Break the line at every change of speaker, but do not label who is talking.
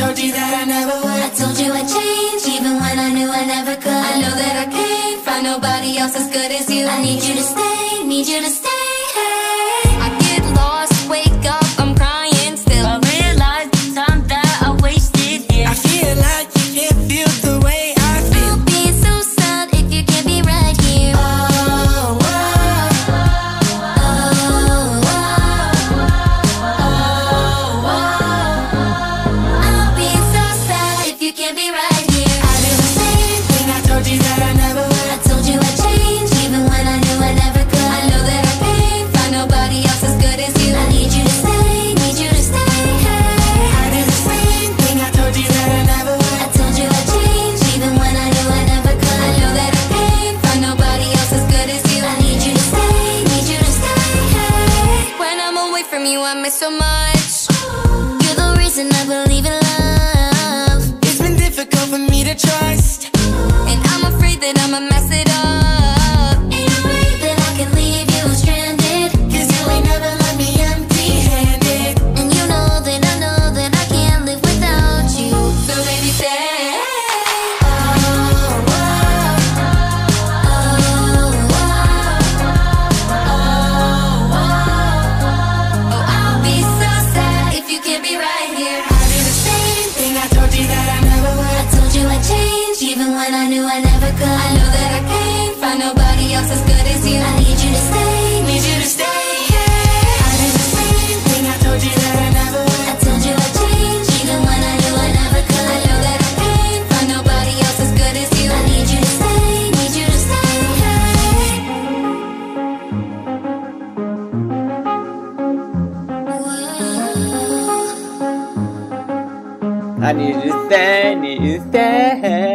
told you that I never would.
I told you I'd change, even when I knew I never could. I know that I can't find nobody else as good as you. I need you to stay, need you to stay. from you I miss so much. You're the reason I believe in love.
It's been difficult for me to trust.
And I'm afraid that I'ma mess it up. here
I do the same thing. I told you that I never would.
I told you I'd change Even when I knew I never could. I know that I can't find nobody else as good as you. I need you to stay.
二十世二世